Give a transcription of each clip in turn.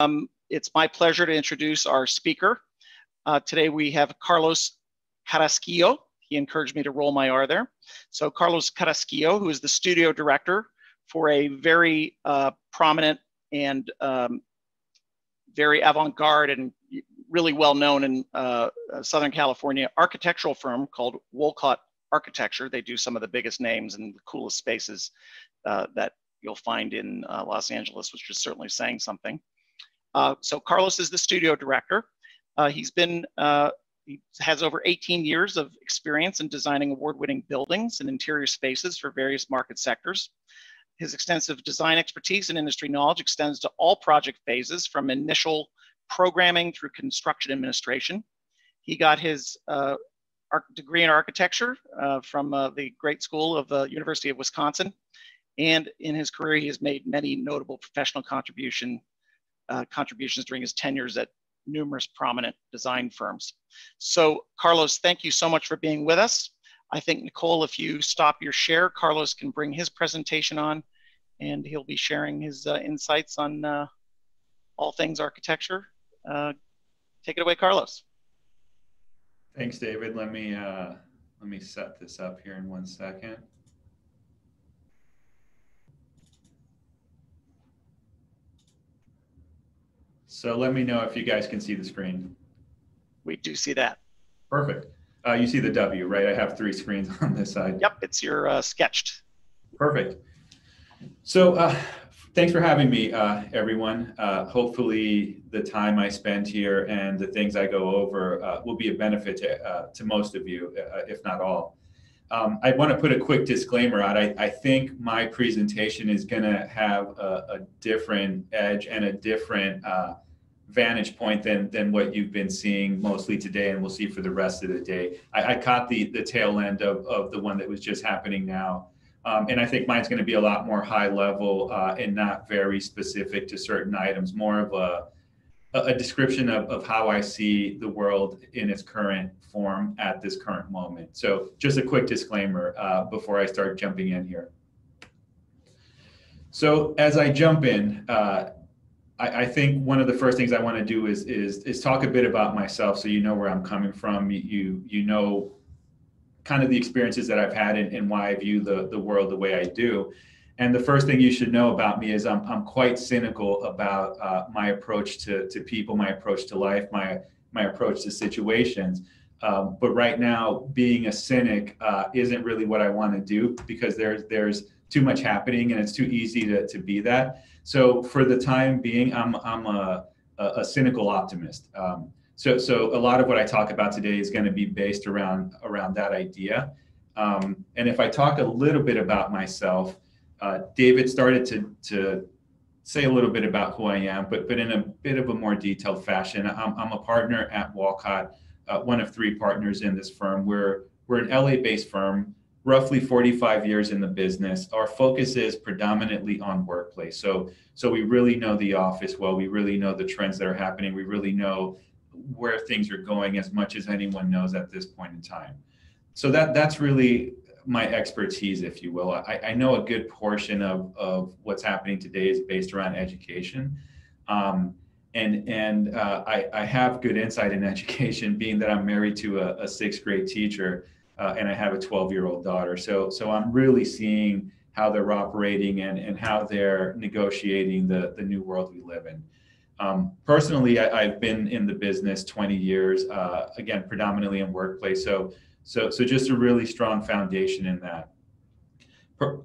Um, it's my pleasure to introduce our speaker. Uh, today we have Carlos Carrasquillo. He encouraged me to roll my R there. So Carlos Carrasquillo, who is the studio director for a very uh, prominent and um, very avant-garde and really well known in uh, Southern California architectural firm called Wolcott Architecture. They do some of the biggest names and the coolest spaces uh, that you'll find in uh, Los Angeles, which is certainly saying something. Uh, so Carlos is the studio director. Uh, he's been, uh, he has over 18 years of experience in designing award-winning buildings and interior spaces for various market sectors. His extensive design expertise and industry knowledge extends to all project phases from initial programming through construction administration. He got his uh, degree in architecture uh, from the great school of the University of Wisconsin. And in his career, he has made many notable professional contribution uh, contributions during his tenures at numerous prominent design firms. So Carlos, thank you so much for being with us. I think Nicole, if you stop your share, Carlos can bring his presentation on and he'll be sharing his uh, insights on uh, all things architecture. Uh, take it away, Carlos. Thanks, David. Let me, uh, let me set this up here in one second. So let me know if you guys can see the screen. We do see that. Perfect. Uh, you see the W, right? I have three screens on this side. Yep, it's your uh, sketched. Perfect. So uh, thanks for having me, uh, everyone. Uh, hopefully the time I spend here and the things I go over uh, will be a benefit to, to most of you, if not all. Um, I want to put a quick disclaimer out. I, I think my presentation is going to have a, a, different edge and a different vantage point than than what you've been seeing mostly today and we'll see for the rest of the day. I, I caught the the tail end of, of the one that was just happening now. Um, and I think mine's going to be a lot more high level uh, and not very specific to certain items, more of a, a description of, of how I see the world in its current form at this current moment. So just a quick disclaimer uh, before I start jumping in here. So as I jump in, uh, I, I, think one of the first things I want to do is is is talk a bit about myself, so you know where I'm coming from. You you know, kind of the experiences that I've had and, and why I view the the world the way I do. And the first thing you should know about me is I'm I'm quite cynical about uh, my approach to to people, my approach to life, my my approach to situations. Um, but right now, being a cynic uh, isn't really what I want to do because there's there's too much happening and it's too easy to, to be that. So for the time being, I'm, I'm a, a, cynical optimist. Um, so, so a lot of what I talk about today is going to be based around, around that idea. Um, and if I talk a little bit about myself, uh, David started to, to say a little bit about who I am, but, but in a bit of a more detailed fashion. I'm, I'm a partner at Wolcott, uh, one of three partners in this firm. We're, we're an LA based firm roughly 45 years in the business. Our focus is predominantly on workplace. So, so we really know the office well. We really know the trends that are happening. We really know where things are going as much as anyone knows at this point in time. So that that's really my expertise, if you will. I, I know a good portion of, of what's happening today is based around education. Um, and and uh, I, I have good insight in education, being that I'm married to a, a sixth grade teacher uh, and I have a 12 year old daughter. So, so I'm really seeing how they're operating and, and how they're negotiating the, the new world we live in. Um, personally, I, have been in the business 20 years, uh, again, predominantly in workplace. So, so, so just a really strong foundation in that.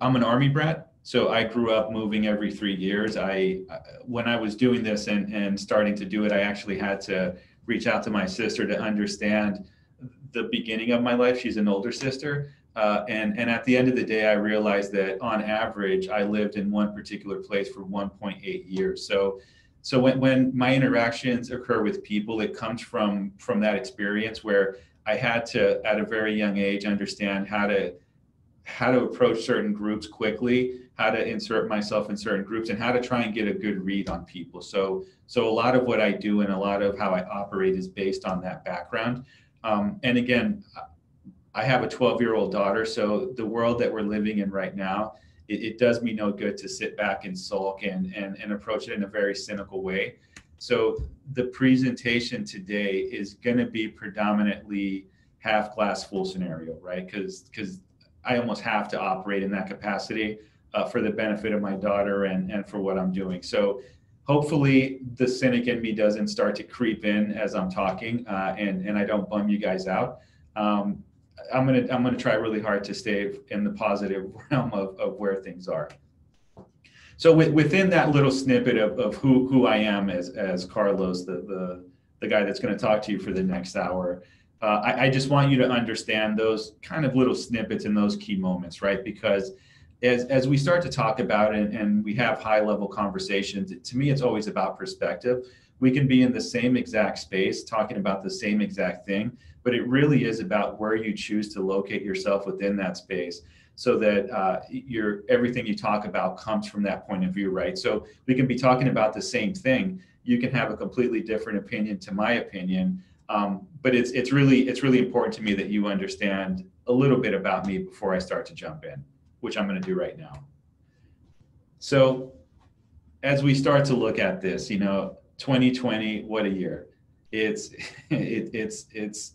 I'm an army brat. So I grew up moving every three years. I, when I was doing this and, and starting to do it, I actually had to reach out to my sister to understand the beginning of my life. She's an older sister. Uh, and, and at the end of the day, I realized that on average, I lived in one particular place for 1.8 years. So, so when, when my interactions occur with people, it comes from, from that experience where I had to, at a very young age, understand how to, how to approach certain groups quickly, how to insert myself in certain groups, and how to try and get a good read on people. So, so a lot of what I do and a lot of how I operate is based on that background. Um, and again, I have a 12 year old daughter, so the world that we're living in right now, it, it, does me no good to sit back and sulk and, and, and approach it in a very cynical way. so the presentation today is going to be predominantly half glass full scenario, right? Because because I almost have to operate in that capacity uh, for the benefit of my daughter and and for what I'm doing. So hopefully the cynic in me doesn't start to creep in as I'm talking uh, and and I don't bum you guys out. Um, I'm gonna I'm gonna try really hard to stay in the positive realm of, of where things are. So with, within that little snippet of, of who who I am as as Carlos, the the the guy that's to talk to you for the next hour, uh, I, I just want you to understand those kind of little snippets and those key moments, right? Because as, as we start to talk about it and we have high level conversations, to me, it's always about perspective. We can be in the same exact space talking about the same exact thing, but it really is about where you choose to locate yourself within that space so that uh, your everything you talk about comes from that point of view, right? So we can be talking about the same thing. You can have a completely different opinion to my opinion, um, but it's it's really it's really important to me that you understand a little bit about me before I start to jump in which I'm going to do right now. So as we start to look at this, you know, 2020, what a year. It's it, it's it's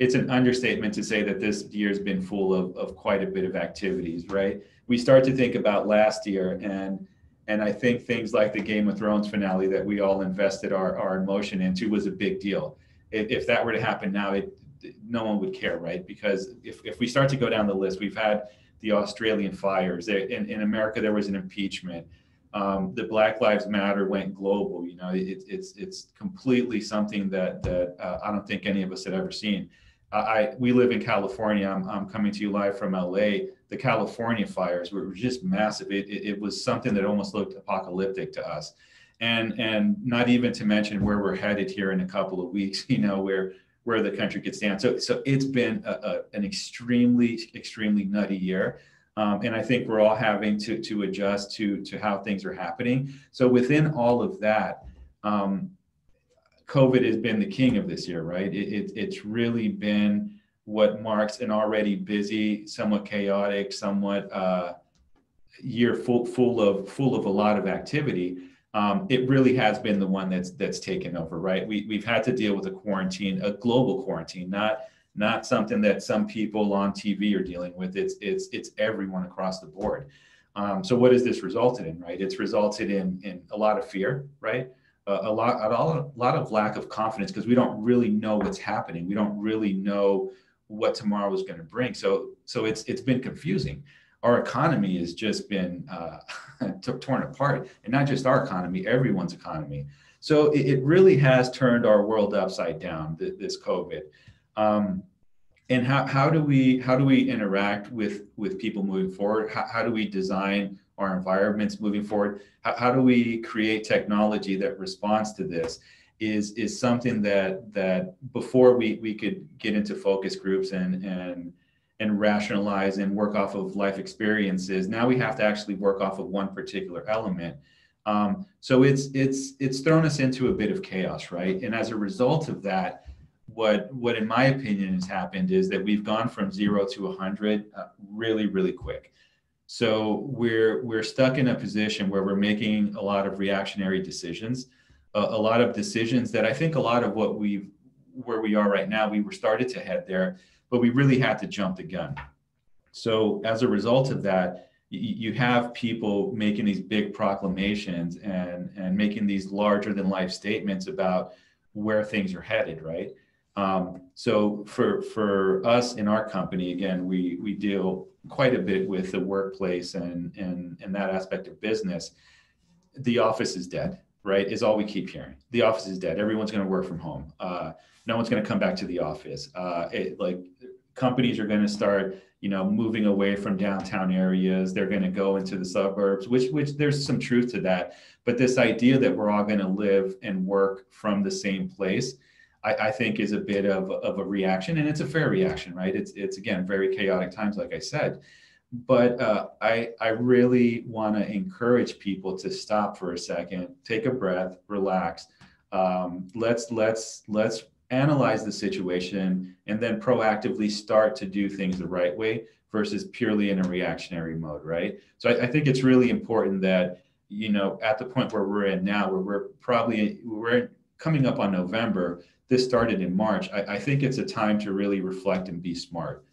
it's an understatement to say that this year's been full of, of quite a bit of activities, right? We start to think about last year and and I think things like the Game of Thrones finale that we all invested our, our emotion into was a big deal. If, if that were to happen now, it, no one would care, right? Because if, if we start to go down the list, we've had the Australian fires. In, in America, there was an impeachment. Um, the Black Lives Matter went global. You know, it, it's it's completely something that that uh, I don't think any of us had ever seen. I we live in California. I'm, I'm coming to you live from LA. The California fires were just massive. It, it, it was something that almost looked apocalyptic to us, and and not even to mention where we're headed here in a couple of weeks. You know, where where the country could stand. So, so it's been a, a, an extremely, extremely nutty year. Um, and I think we're all having to, to adjust to, to how things are happening. So within all of that, um, COVID has been the king of this year, right? It, it, it's really been what marks an already busy, somewhat chaotic, somewhat uh, year full, full of full of a lot of activity um, it really has been the one that's that's taken over, right? We we've had to deal with a quarantine, a global quarantine, not not something that some people on TV are dealing with. It's it's it's everyone across the board. Um, so what has this resulted in, right? It's resulted in in a lot of fear, right? Uh, a lot a lot, a lot of lack of confidence because we don't really know what's happening. We don't really know what tomorrow is going to bring. So so it's it's been confusing our economy has just been uh, torn apart, and not just our economy, everyone's economy. So it, it really has turned our world upside down. This COVID, um, and how, how do we how do we interact with with people moving forward? How, how do we design our environments moving forward? How, how do we create technology that responds to this? Is is something that that before we we could get into focus groups and and and rationalize and work off of life experiences. Now we have to actually work off of one particular element. Um, so it's it's it's thrown us into a bit of chaos, right? And as a result of that, what what in my opinion has happened is that we've gone from zero to 100 uh, really really quick. So we're we're stuck in a position where we're making a lot of reactionary decisions, a, a lot of decisions that I think a lot of what we've where we are right now, we were started to head there but we really had to jump the gun. So as a result of that, you have people making these big proclamations and and making these larger than life statements about where things are headed, right? Um, so for for us in our company, again, we we deal quite a bit with the workplace and and and that aspect of business. The office is dead, right? Is all we keep hearing. The office is dead. Everyone's going to work from home. Uh, no one's going to come back to the office. Uh, it, like companies are going to start you know moving away from downtown areas. They're going to go into the suburbs which which there's some truth to that. But this idea that we're all going to live and work from the same place I, I, think is a bit of, of a reaction and it's a fair reaction right? It's it's again very chaotic times like i said. But uh, I, I really want to encourage people to stop for a second take a breath relax. Um, let's let's let's analyze the situation and then proactively start to do things the right way versus purely in a reactionary mode, right? So I, I think it's really important that you know, at the point where we're in now, where we're probably we're coming up on November. This started in March. I, I think it's a time to really reflect and be smart.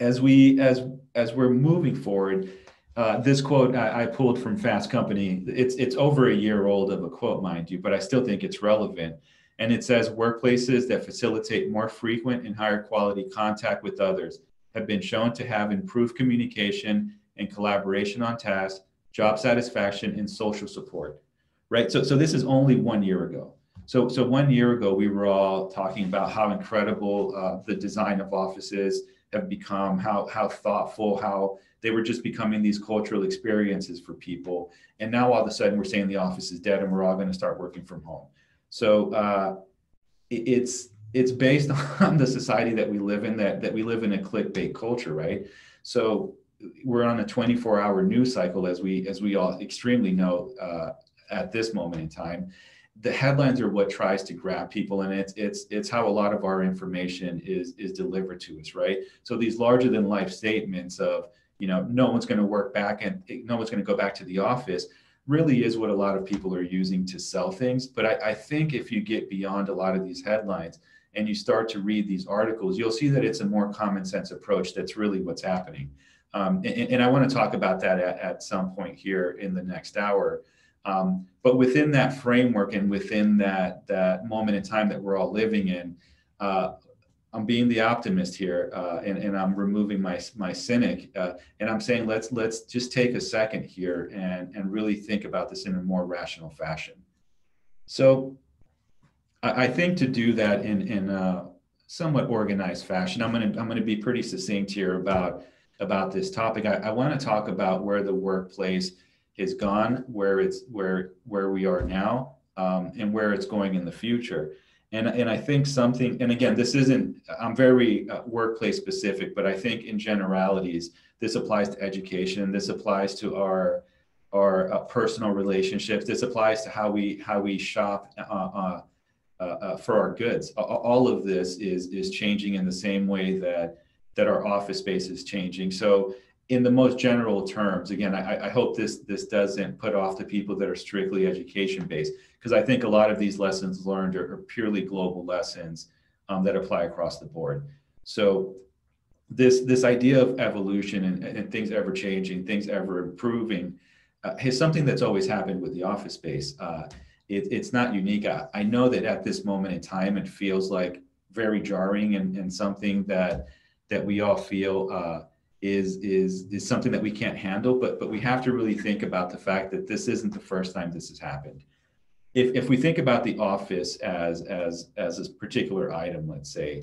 As we as as we're moving forward, uh, this quote I, I, pulled from Fast Company. It's it's over a year old of a quote, mind you, but I still think it's relevant. And it says workplaces that facilitate more frequent and higher quality contact with others have been shown to have improved communication and collaboration on tasks, job satisfaction, and social support. Right. So so this is only one year ago. So so one year ago we were all talking about how incredible uh, the design of offices have become, how how thoughtful, how they were just becoming these cultural experiences for people. And now all of a sudden we're saying the office is dead and we're all going to start working from home. So uh, it's it's based on the society that we live in that that we live in a clickbait culture, right? So we're on a 24 hour news cycle as we as we all extremely know uh, at this moment in time the headlines are what tries to grab people and it's it's it's how a lot of our information is is delivered to us right so these larger than life statements of you know no one's going to work back and no one's going to go back to the office really is what a lot of people are using to sell things. But I, I think if you get beyond a lot of these headlines and you start to read these articles you'll see that it's a more common sense approach that's really what's happening. Um, and, and, i want to talk about that at, at some point here in the next hour. Um, but within that framework and within that that moment in time that we're all living in, uh, I'm being the optimist here, uh, and, and I'm removing my my cynic, uh, and I'm saying let's let's just take a second here and and really think about this in a more rational fashion. So, I, I think to do that in in a somewhat organized fashion, I'm gonna I'm gonna be pretty succinct here about about this topic. I, I want to talk about where the workplace is gone, where it's where where we are now, um, and where it's going in the future. And and I think something. And again, this isn't. I'm very uh, workplace specific, but I think in generalities, this applies to education. This applies to our our uh, personal relationships. This applies to how we how we shop. Uh, uh, uh, uh for our goods, all of this is is changing in the same way that that our office space is changing. So in the most general terms, again, I, I, hope this this doesn't put off the people that are strictly education based, because I think a lot of these lessons learned are, are purely global lessons um, that apply across the board. So this this idea of evolution and, and things ever changing, things ever improving, uh, is something that's always happened with the office space. Uh, it, it's not unique. I, I, know that at this moment in time, it feels like very jarring and, and something that that we all feel. Uh, is is is something that we can't handle but but we have to really think about the fact that this isn't the first time this has happened. If if we think about the office as as as a particular item let's say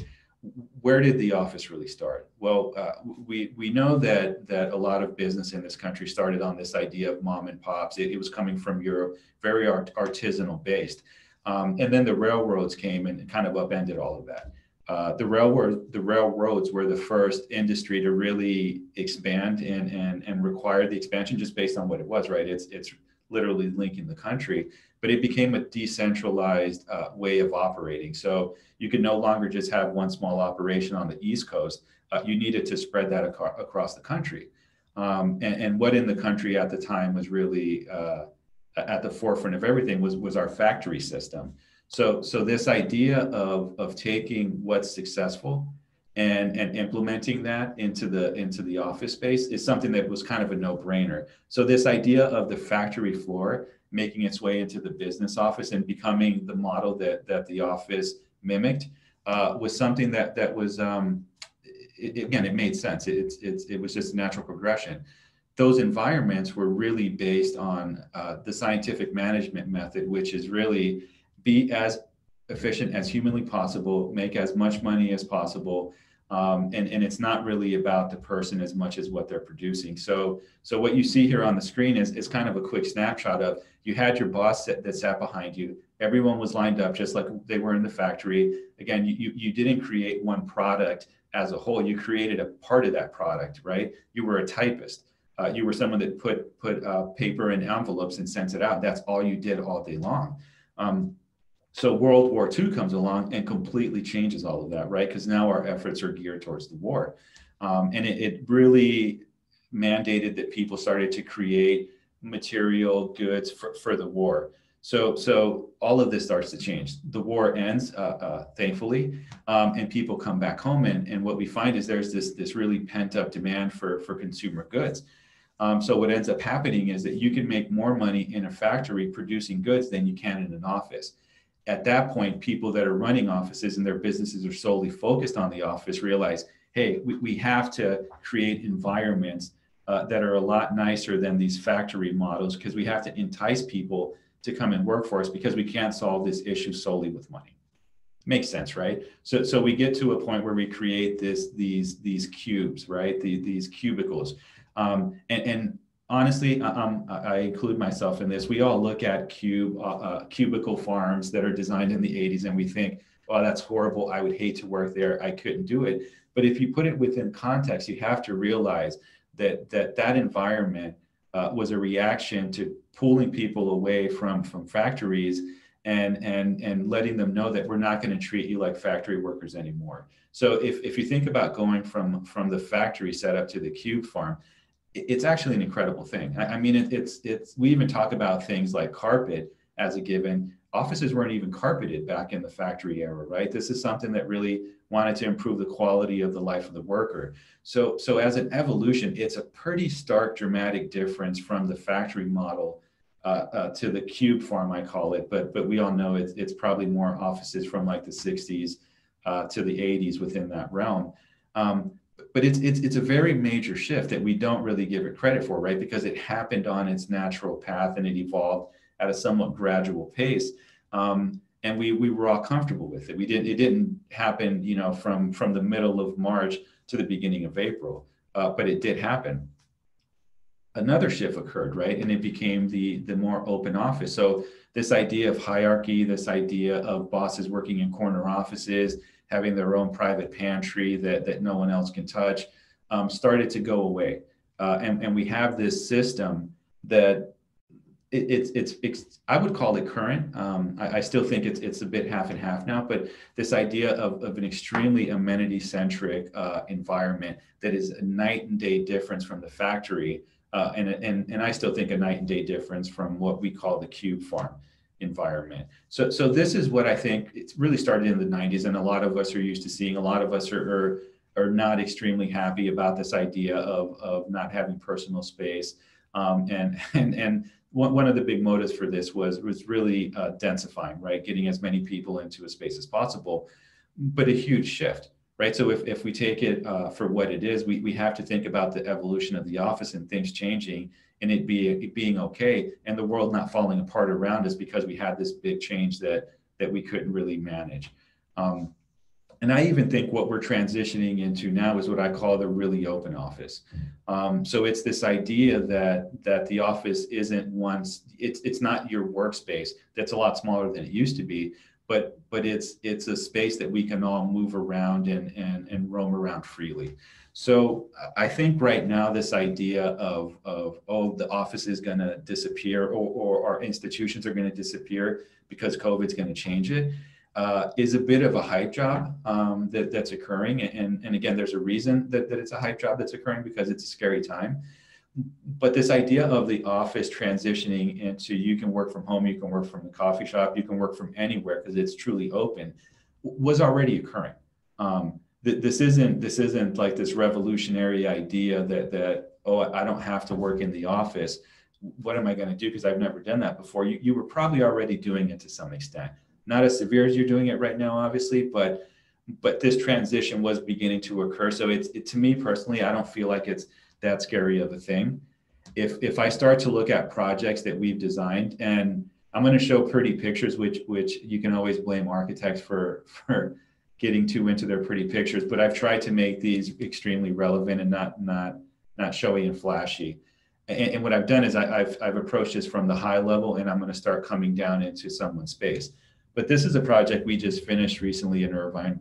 where did the office really start? Well uh, we we know that that a lot of business in this country started on this idea of mom and pops. It, it was coming from europe very art, artisanal based. Um, and then the railroads came and kind of upended all of that uh, the railroad the railroads were the first industry to really expand and and and require the expansion just based on what it was right? It's it's literally linking the country but it became a decentralized uh, way of operating. So you could no longer just have one small operation on the east coast. Uh, you needed to spread that ac- across the country. Um, and, and, what in the country at the time was really uh, at the forefront of everything was was our factory system so, so this idea of, of taking what's successful and, and implementing that into the, into the office space is something that was kind of a no brainer. So this idea of the factory floor making its way into the business office and becoming the model that, that the office mimicked uh, was something that, that was, um, it, again, it made sense. It's, it's, it was just a natural progression those environments were really based on uh, the scientific management method, which is really be as efficient as humanly possible, make as much money as possible. Um, and, and it's not really about the person as much as what they're producing. So, so what you see here on the screen is, is kind of a quick snapshot of you had your boss that, that sat behind you. Everyone was lined up just like they were in the factory. Again, you, you, you didn't create one product as a whole. You created a part of that product, right? You were a typist. Uh, you were someone that put put uh, paper in envelopes and sent it out. That's all you did all day long. Um, so World War II comes along and completely changes all of that, right? Because now our efforts are geared towards the war. Um, and it, it, really mandated that people started to create material goods for, for the war. So, so all of this starts to change. The war ends, uh, uh, thankfully, um, and people come back home. And, and what we find is there's this this really pent up demand for for consumer goods. Um, so what ends up happening is that you can make more money in a factory producing goods than you can in an office. At that point, people that are running offices and their businesses are solely focused on the office realize, hey, we, we have to create environments uh, that are a lot nicer than these factory models because we have to entice people to come and work for us because we can't solve this issue solely with money. Makes sense, right? So, so we get to a point where we create this, these, these cubes, right? The, these cubicles, um, and, and, honestly, um, I include myself in this. We all look at cube uh, uh, cubicle farms that are designed in the 80s, and we think, "Oh, that's horrible. I would hate to work there. I couldn't do it." But if you put it within context, you have to realize that that that environment uh, was a reaction to pulling people away from from factories and and and letting them know that we're not going to treat you like factory workers anymore. So if if you think about going from from the factory setup to the cube farm, it's actually an incredible thing. I, I mean, it, it's it's we even talk about things like carpet as a given. Offices weren't even carpeted back in the factory era, right? This is something that really wanted to improve the quality of the life of the worker. So, so as an evolution, it's a pretty stark, dramatic difference from the factory model uh, uh, to the cube farm, I call it. But but we all know it's it's probably more offices from like the 60s uh, to the 80s within that realm. Um, but it's, it's it's a very major shift that we don't really give it credit for, right? Because it happened on its natural path and it evolved at a somewhat gradual pace. Um, and we we were all comfortable with it. We didn't it didn't happen, you know, from from the middle of March to the beginning of April, uh, but it did happen. Another shift occurred, right, and it became the the more open office. So this idea of hierarchy, this idea of bosses working in corner offices, having their own private pantry that, that no one else can touch, um, started to go away. Uh, and, and we have this system that it, it's, it's, it's, I would call it current. Um, I, I, still think it's, it's a bit half and half now, but this idea of, of an extremely amenity centric uh, environment that is a night and day difference from the factory. Uh, and, and, and I still think a night and day difference from what we call the cube farm environment. So, so this is what I think it's really started in the 90s, and a lot of us are used to seeing. A lot of us are are, are not extremely happy about this idea of, of not having personal space. Um, and and and one, one of the big motives for this was was really uh, densifying, right? Getting as many people into a space as possible, but a huge shift. Right. So if, if we take it uh, for what it is, we, we have to think about the evolution of the office and things changing and it be it being okay and the world not falling apart around us because we had this big change that that we couldn't really manage. Um, and I even think what we're transitioning into now is what I call the really open office. Um, so it's this idea that that the office isn't once it's it's not your workspace. That's a lot smaller than it used to be, but but it's it's a space that we can all move around and and and roam around freely. So I think right now this idea of, of oh, the office is going to disappear or, or our institutions are going to disappear because COVID's going to change it uh, is a bit of a hype job um, that, that's occurring. And, and again, there's a reason that, that it's a hype job that's occurring because it's a scary time. But this idea of the office transitioning into you can work from home, you can work from the coffee shop, you can work from anywhere because it's truly open was already occurring. Um, this isn't this isn't like this revolutionary idea that that oh I don't have to work in the office. What am I going to do? Because I've never done that before. You you were probably already doing it to some extent, not as severe as you're doing it right now, obviously, but but this transition was beginning to occur. So it's it, to me personally, I don't feel like it's that scary of a thing. If if I start to look at projects that we've designed and I'm going to show pretty pictures, which which you can always blame architects for for getting too into their pretty pictures, but I've tried to make these extremely relevant and not not not showy and flashy. And, and what I've done is I, have I've approached this from the high level, and I'm going to start coming down into someone's space. But this is a project we just finished recently in Irvine.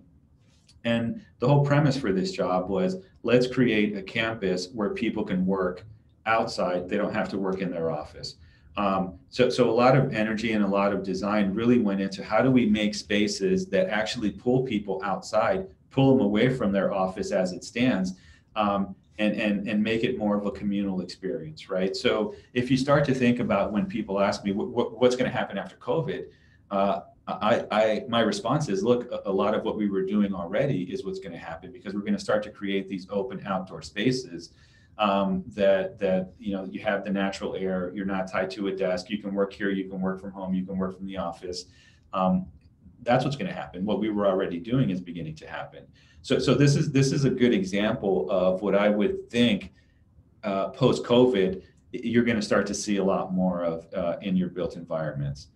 And the whole premise for this job was let's create a campus where people can work outside. They don't have to work in their office. Um, so, so a lot of energy and a lot of design really went into how do we make spaces that actually pull people outside, pull them away from their office as it stands, um, and, and, and make it more of a communal experience, right? So if you start to think about when people ask me what, what, what's going to happen after COVID, uh, I, I, my response is, look, a, lot of what we were doing already is what's going to happen because we're going to start to create these open outdoor spaces um, that that you know you have the natural air. You're not tied to a desk. You can work here. You can work from home. You can work from the office. Um, that's what's going to happen. What we were already doing is beginning to happen. So, so this is this is a good example of what I would think uh, post COVID you're going to start to see a lot more of uh, in your built environments.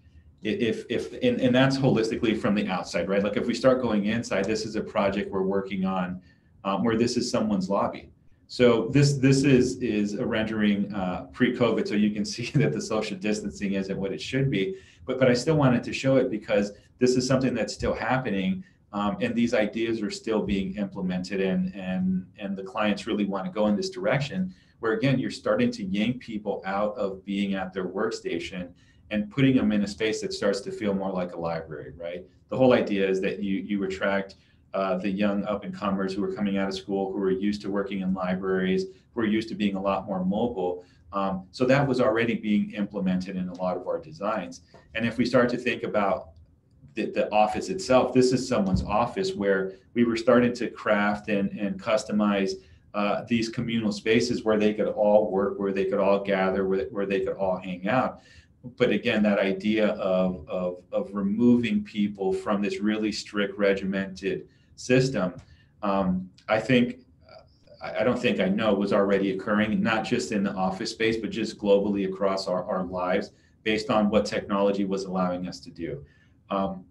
If if and, and that's holistically from the outside, right? Like if we start going inside, this is a project we're working on um, where this is someone's lobby. So this this is is a rendering uh, pre-COVID, so you can see that the social distancing isn't what it should be. But but I still wanted to show it because this is something that's still happening um, and these ideas are still being implemented and and and the clients really want to go in this direction where again you're starting to yank people out of being at their workstation and putting them in a space that starts to feel more like a library right the whole idea is that you you attract uh, the young up and comers who are coming out of school who are used to working in libraries who are used to being a lot more mobile um, so that was already being implemented in a lot of our designs and if we start to think about the, the office itself. This is someone's office where we were starting to craft and, and customize uh, these communal spaces where they could all work, where they could all gather, where, where they could all hang out. But again, that idea of, of, of removing people from this really strict regimented system, um, I think I don't think I know was already occurring, not just in the office space, but just globally across our, our lives based on what technology was allowing us to do. Um,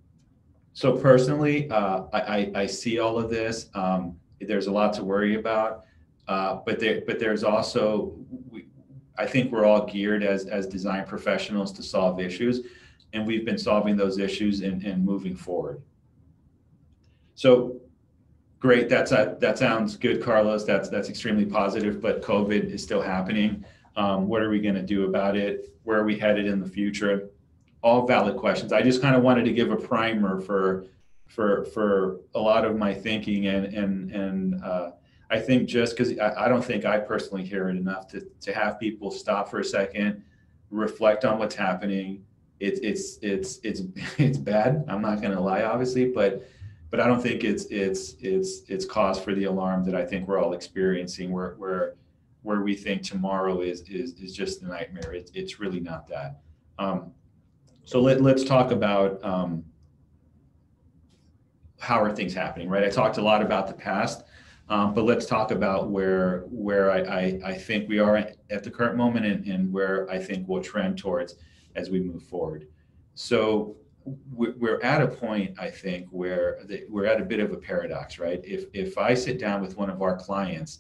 so personally, uh, I, I, see all of this. Um, there's a lot to worry about, uh, but there, but there's also, we, I think we're all geared as as design professionals to solve issues, and we've been solving those issues and, and moving forward. So, great. That's a, that sounds good, Carlos. That's that's extremely positive. But COVID is still happening. Um, what are we going to do about it? Where are we headed in the future? all valid questions. I just kind of wanted to give a primer for for for a lot of my thinking and and and uh, I think just because I, I, don't think I personally hear it enough to to have people stop for a second, reflect on what's happening. It's it's it's it's it's bad. I'm not going to lie, obviously, but but I don't think it's it's it's it's cause for the alarm that I think we're all experiencing. Where where where we think tomorrow is is is just a nightmare. It's it's really not that. Um, so let, let's talk about um, how are things happening, right? I talked a lot about the past, um, but let's talk about where where I, I, I, think we are at the current moment and, and where I think we'll trend towards as we move forward. So we're at a point, I think, where the, we're at a bit of a paradox, right? If if I sit down with one of our clients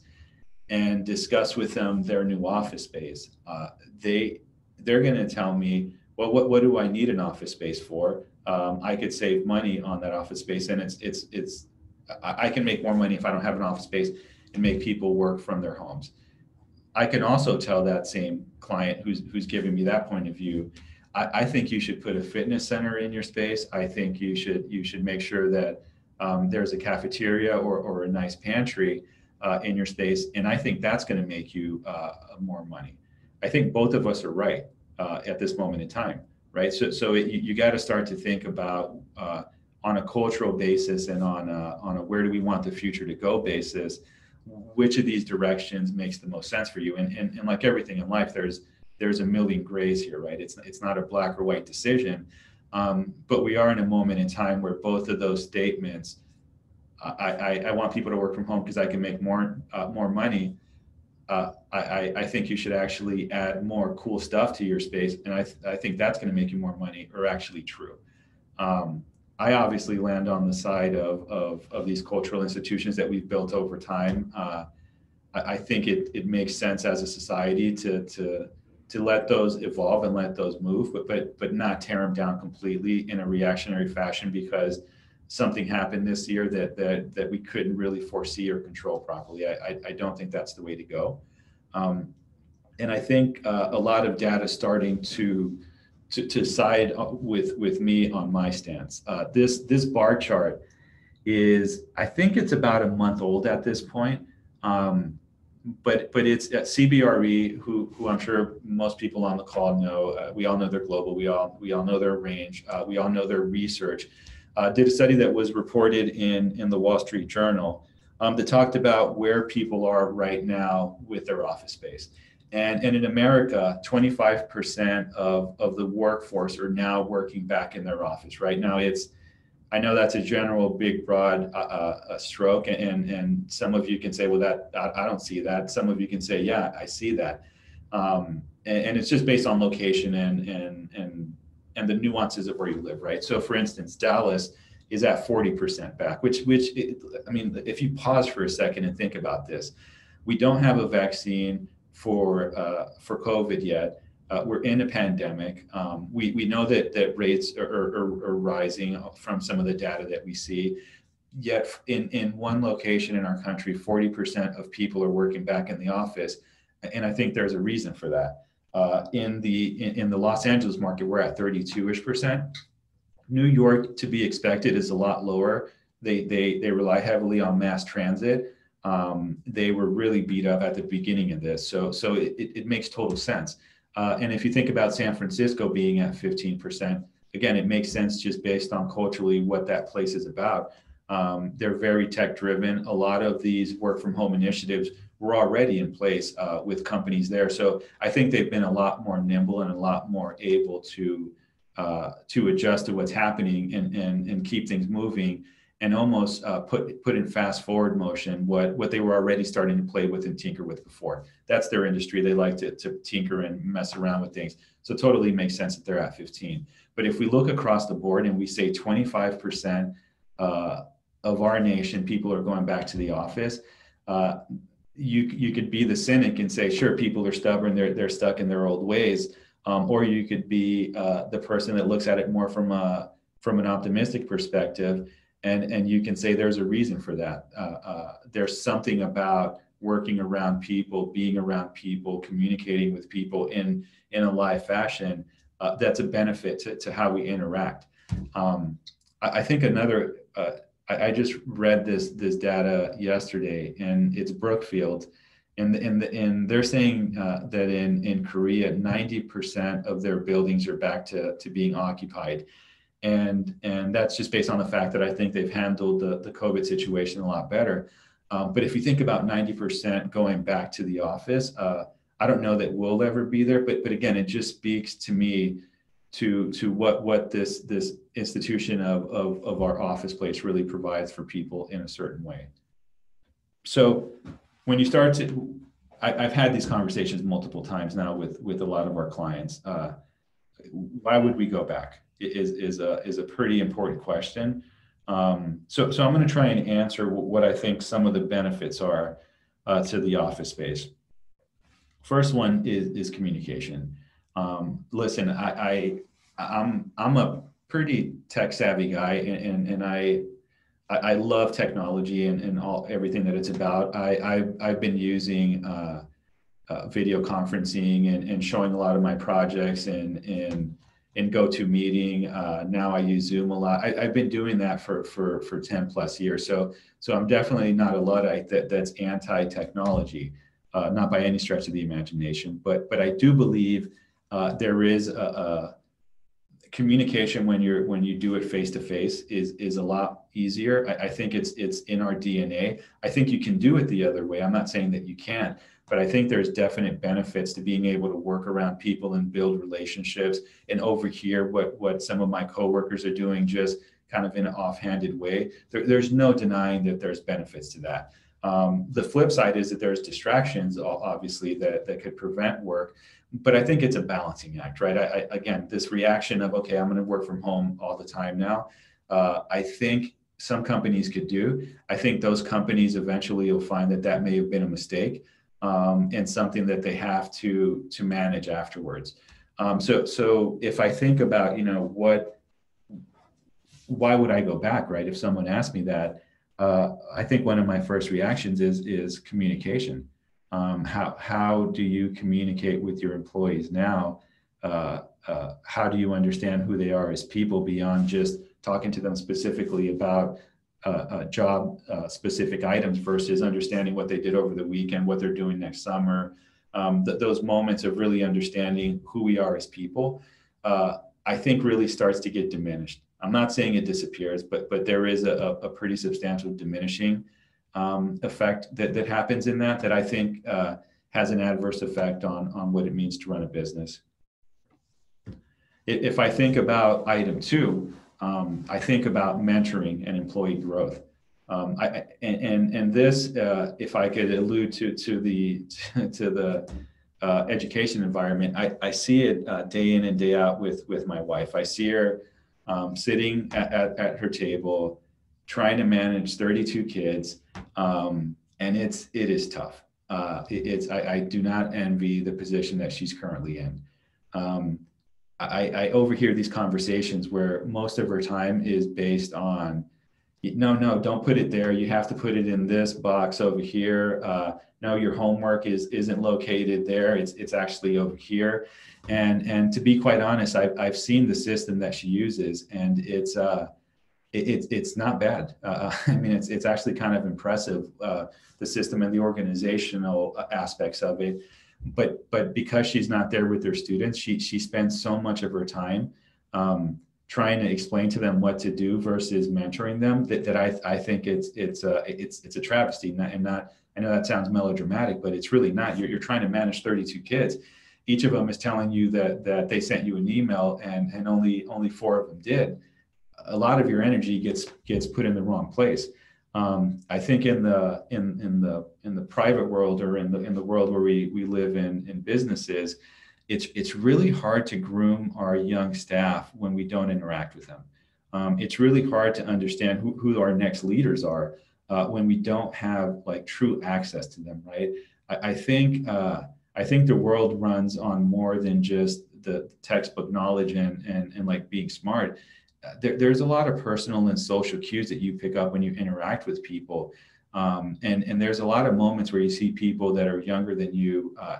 and discuss with them their new office space, uh, they they're going to tell me well, what, what do I need an office space for? Um, I could save money on that office space, and it's it's it's I, I can make more money if I don't have an office space and make people work from their homes. I can also tell that same client who's who's giving me that point of view. I, I think you should put a fitness center in your space. I think you should you should make sure that um, there's a cafeteria or, or a nice pantry uh, in your space, and I think that's going to make you uh, more money. I think both of us are right uh, at this moment in time, right? So, so it, you, you got to start to think about uh, on a cultural basis and on a, on a where do we want the future to go basis, which of these directions makes the most sense for you? And, and, and like everything in life, there's there's a million grays here, right? It's it's not a black or white decision, um, but we are in a moment in time where both of those statements. I, I, I want people to work from home because I can make more uh, more money uh, I, I think you should actually add more cool stuff to your space. And I, th- I think that's going to make you more money or actually true. Um, I obviously land on the side of, of, of these cultural institutions that we've built over time. Uh, I, I, think it, it makes sense as a society to, to, to let those evolve and let those move, but, but, but not tear them down completely in a reactionary fashion because something happened this year that that that we couldn't really foresee or control properly. I I, I don't think that's the way to go, um, and I think uh, a lot of data starting to to, to side with with me on my stance. Uh, this this bar chart is I think it's about a month old at this point. Um, but but it's uh, CBRE, who who I'm sure most people on the call know. Uh, we all know they're global. We all we all know their range. Uh, we all know their research. Uh, did a study that was reported in in the Wall Street Journal um, that talked about where people are right now with their office space. And, and in America, 25% of, of the workforce are now working back in their office. Right now, it's I know that's a general, big, broad uh, uh, stroke, and and some of you can say, well, that I, I, don't see that. Some of you can say, yeah, I see that, um, and, and, it's just based on location and and and and the nuances of where you live, right? So, for instance, Dallas is at 40% back, which which it, I mean, if you pause for a second and think about this, we don't have a vaccine for uh, for COVID yet. Uh, we're in a pandemic. Um, we, we know that, that rates are, are, are, rising from some of the data that we see. Yet, in, in one location in our country, 40% of people are working back in the office. And I think there's a reason for that. Uh, in, the, in, in the Los Angeles market, we're at 32 ish percent. New York, to be expected, is a lot lower. They, they, they rely heavily on mass transit. Um, they were really beat up at the beginning of this. So, so it, it makes total sense. Uh, and if you think about San Francisco being at 15%, again, it makes sense just based on culturally what that place is about. Um, they're very tech driven. A lot of these work from home initiatives were already in place uh, with companies there. So I think they've been a lot more nimble and a lot more able to uh, to adjust to what's happening and, and, and keep things moving and almost uh, put put in fast forward motion what what they were already starting to play with and tinker with before. That's their industry. They like to, to tinker and mess around with things. So totally makes sense that they're at 15. But if we look across the board and we say 25% uh, of our nation, people are going back to the office. Uh, you you could be the cynic and say, sure, people are stubborn. They're they're stuck in their old ways. Um, or you could be uh, the person that looks at it more from a from an optimistic perspective and and you can say there's a reason for that. Uh, uh, there's something about working around people, being around people, communicating with people in in a live fashion uh, that's a benefit to, to how we interact. Um, I, I, think another. Uh, I, I, just read this this data yesterday, and it's Brookfield. And, and, and they're saying uh, that in, in Korea, 90% of their buildings are back to, to being occupied and and that's just based on the fact that I think they've handled the, the COVID situation a lot better. Um, but if you think about 90% going back to the office, uh, I don't know that we'll ever be there. But but again, it just speaks to me to to what what this this institution of of, of our office place really provides for people in a certain way. So when you start to, I, have had these conversations multiple times now with with a lot of our clients. Uh, why would we go back? Is is a is a pretty important question. Um, so so I'm going to try and answer what I think some of the benefits are uh, to the office space. First one is is communication. Um, listen, I, I I'm I'm a pretty tech savvy guy, and and, and I I love technology and, and all everything that it's about. I, I I've been using uh, uh, video conferencing and, and showing a lot of my projects and and in GoToMeeting. Uh, now I use Zoom a lot. I, have been doing that for, for, for 10 plus years. So, so I'm definitely not a Luddite that, that's anti-technology, uh, not by any stretch of the imagination, but, but I do believe uh, there is a, a, communication when you're, when you do it face-to-face is, is a lot easier. I, I think it's, it's in our DNA. I think you can do it the other way. I'm not saying that you can't, but I think there's definite benefits to being able to work around people and build relationships and overhear what what some of my coworkers are doing just kind of in an offhanded way. There, there's no denying that there's benefits to that. Um, the flip side is that there's distractions, obviously, that, that could prevent work. But I think it's a balancing act, right? I, I, again, this reaction of, okay, I'm going to work from home all the time now. Uh, I think some companies could do. I think those companies eventually will find that that may have been a mistake um, and something that they have to to manage afterwards. Um, so so if I think about you know what, why would I go back? Right? If someone asked me that, uh, I think one of my first reactions is is communication. Um, how how do you communicate with your employees now? Uh, uh, how do you understand who they are as people beyond just talking to them specifically about uh, uh, job uh, specific items versus understanding what they did over the weekend, what they're doing next summer. Um, th- those moments of really understanding who we are as people, uh, I think really starts to get diminished. I'm not saying it disappears, but but there is a, a pretty substantial diminishing um, effect that, that happens in that that I think uh, has an adverse effect on on what it means to run a business. If I think about item two, um, I think about mentoring and employee growth. Um, I, and, and this, uh, if I could allude to to the to the uh, education environment, I, I see it uh, day in and day out with with my wife. I see her um, sitting at, at, at, her table, trying to manage 32 kids, um, and it's it is tough. Uh, it, it's I, I, do not envy the position that she's currently in. I, I overhear these conversations where most of her time is based on, no, no, don't put it there. You have to put it in this box over here. Uh, no, your homework is isn't located there. It's it's actually over here. And and to be quite honest, I've I've seen the system that she uses, and it's uh, it, it's it's not bad. Uh, I mean, it's it's actually kind of impressive uh, the system and the organizational aspects of it but but because she's not there with her students she she spends so much of her time um, trying to explain to them what to do versus mentoring them that, that I, I think it's it's a it's it's a travesty. And not, and not I know that sounds melodramatic but it's really not. You're, you're trying to manage 32 kids. Each of them is telling you that that they sent you an email and and only only four of them did. A lot of your energy gets gets put in the wrong place um, I think in the in in the in the private world or in the in the world where we we live in in businesses, it's it's really hard to groom our young staff when we don't interact with them. Um, it's really hard to understand who, who our next leaders are uh, when we don't have like true access to them. Right? I, I think uh, I think the world runs on more than just the textbook knowledge and and and like being smart there, there's a lot of personal and social cues that you pick up when you interact with people. Um, and, and there's a lot of moments where you see people that are younger than you uh,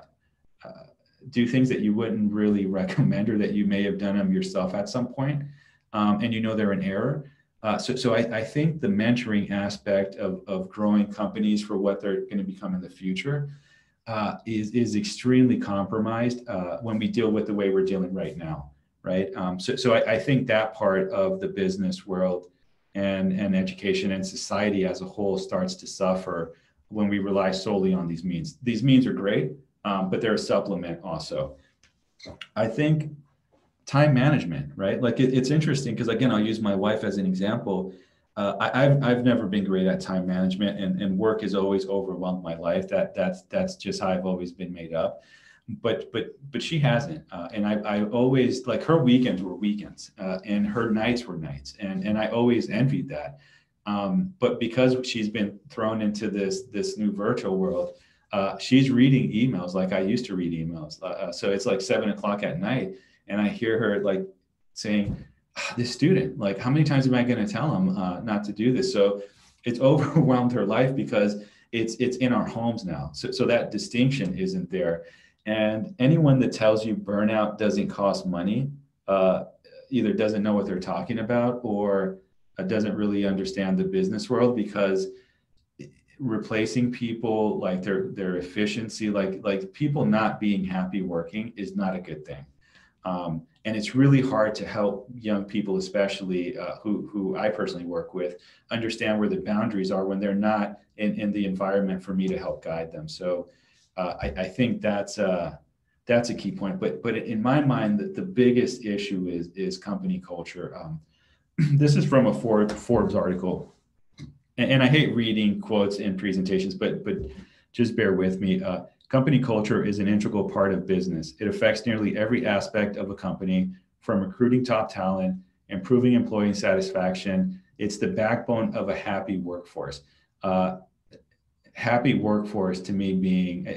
uh, do things that you wouldn't really recommend or that you may have done them yourself at some point, um, and you know they're in error. Uh, so so I, I, think the mentoring aspect of, of growing companies for what they're going to become in the future uh, is, is extremely compromised uh, when we deal with the way we're dealing right now right? Um, so so I, I, think that part of the business world and, and education and society as a whole starts to suffer when we rely solely on these means. These means are great, um, but they're a supplement also. I think time management, right? Like it, it's interesting because again, I'll use my wife as an example. Uh, I, have I've never been great at time management, and, and work has always overwhelmed my life. That that's that's just how I've always been made up but but but she hasn't uh, and I, I always like her weekends were weekends uh, and her nights were nights and and i always envied that. Um, but because she's been thrown into this this new virtual world uh, she's reading emails like i used to read emails uh, uh, so it's like seven o'clock at night and i hear her like saying ah, this student like how many times am i going to tell him uh, not to do this? So it's overwhelmed her life because it's it's in our homes now. So, so that distinction isn't there and anyone that tells you burnout doesn't cost money uh, either doesn't know what they're talking about or uh, doesn't really understand the business world because replacing people like their their efficiency like like people not being happy working is not a good thing. Um, and it's really hard to help young people especially uh, who who i personally work with understand where the boundaries are when they're not in, in the environment for me to help guide them. So uh, I, I, think that's a, that's a key point. But but in my mind, the, the biggest issue is is company culture. Um, this is from a Forbes article, and, and, I hate reading quotes in presentations, but but just bear with me. Uh, company culture is an integral part of business. It affects nearly every aspect of a company, from recruiting top talent, improving employee satisfaction. It's the backbone of a happy workforce. Uh, happy workforce to me being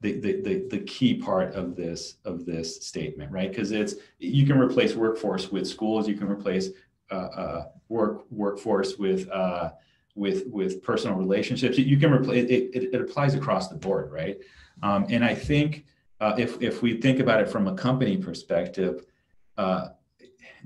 the, the, the, the key part of this of this statement, right? Because it's you can replace workforce with schools, you can replace uh, uh, work workforce with uh, with with personal relationships. You can replace it, it, it applies across the board, right? Um, and I think uh, if if we think about it from a company perspective, uh,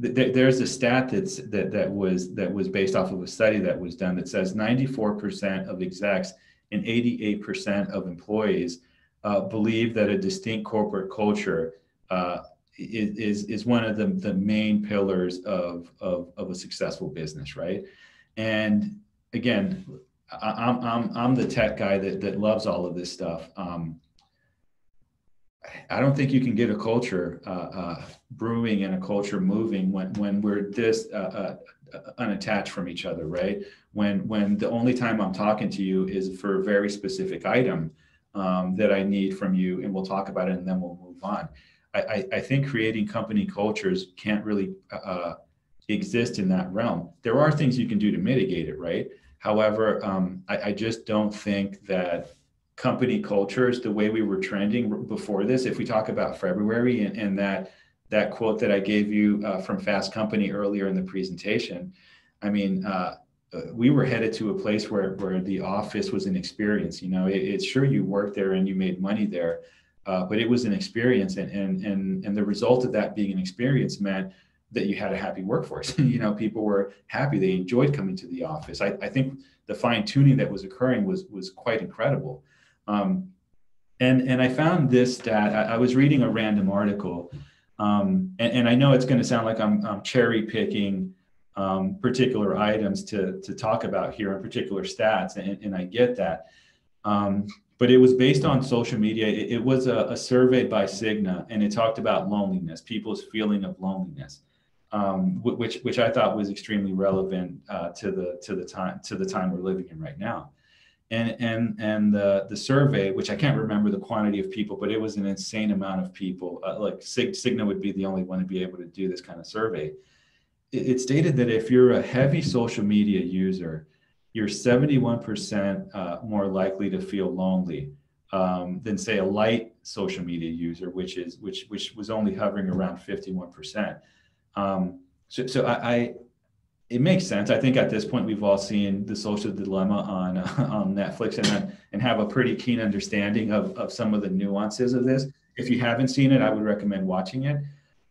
th- there's a stat that's that that was that was based off of a study that was done that says 94% of execs and 88% of employees uh, believe that a distinct corporate culture uh, is, is one of the, the main pillars of, of, of a successful business, right? And again, I, am I'm, I'm the tech guy that, that loves all of this stuff. Um, I don't think you can get a culture uh, uh, brewing and a culture moving when, when we're this uh, uh, unattached from each other, right? When when the only time I'm talking to you is for a very specific item um, that I need from you, and we'll talk about it, and then we'll move on. I, I think creating company cultures can't really uh, exist in that realm. There are things you can do to mitigate it, right? However, um, I, I, just don't think that company cultures, the way we were trending before this, if we talk about February and, and that that quote that I gave you uh, from Fast Company earlier in the presentation, I mean, uh, uh we were headed to a place where where the office was an experience. You know, it, it's sure you worked there and you made money there, uh, but it was an experience, and and and and the result of that being an experience meant that you had a happy workforce. you know, people were happy; they enjoyed coming to the office. I, I think the fine tuning that was occurring was was quite incredible. Um, and and I found this stat. I, I was reading a random article, um, and, and, I know it's going to sound like I'm, I'm cherry picking um, particular items to to talk about here on particular stats, and, and I get that. Um, but it was based on social media. It, it was a, a, survey by Cigna, and it talked about loneliness, people's feeling of loneliness, um, which which I thought was extremely relevant uh, to the to the time to the time we're living in right now. And and and the the survey, which I can't remember the quantity of people, but it was an insane amount of people. Uh, like Cigna would be the only one to be able to do this kind of survey. It, it stated that if you're a heavy social media user, you're 71% uh, more likely to feel lonely um, than say a light social media user, which is which which was only hovering around 51%. Um, so, so I, I, it makes sense. I think at this point we've all seen the social dilemma on on Netflix and and have a pretty keen understanding of of some of the nuances of this. If you haven't seen it, I would recommend watching it.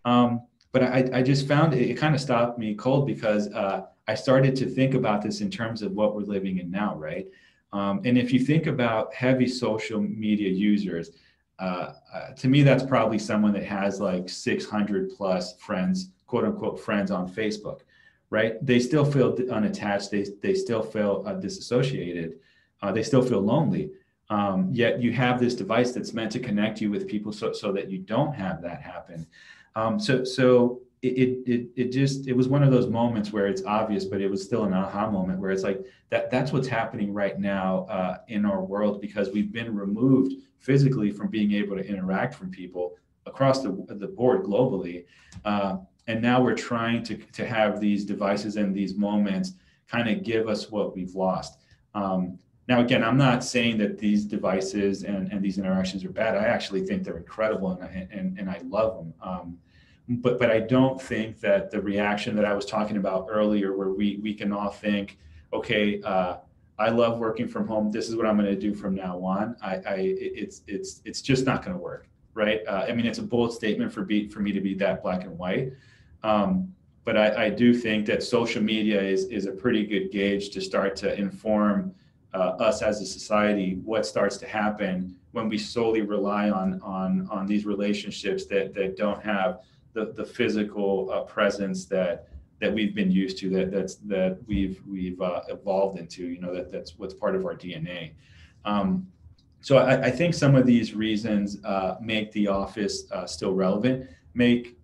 Um, but I, I just found it, it kind of stopped me cold because uh, I started to think about this in terms of what we're living in now, right? Um, and if you think about heavy social media users, uh, uh, to me, that's probably someone that has like 600 plus friends, quote unquote, friends on Facebook, right? They still feel unattached. They, they still feel uh, disassociated. Uh, they still feel lonely. Um, yet you have this device that's meant to connect you with people so, so that you don't have that happen. Um, so, so it, it it just it was one of those moments where it's obvious, but it was still an aha moment where it's like that that's what's happening right now uh, in our world because we've been removed physically from being able to interact from people across the, the board globally. Uh, and now we're trying to, to have these devices and these moments kind of give us what we've lost. Um, now, again, I'm not saying that these devices and, and these interactions are bad. I actually think they're incredible and, and, and I love them. Um, but but I don't think that the reaction that I was talking about earlier, where we we can all think, okay, uh, I love working from home. This is what I'm going to do from now on. I, I it's it's it's just not going to work, right? Uh, I mean, it's a bold statement for be for me to be that black and white. Um, but I, I, do think that social media is is a pretty good gauge to start to inform uh, us as a society what starts to happen when we solely rely on on on these relationships that that don't have the, the physical uh, presence that that we've been used to that that's that we've we've uh, evolved into you know that that's what's part of our dna um, so I, I, think some of these reasons uh, make the office uh, still relevant make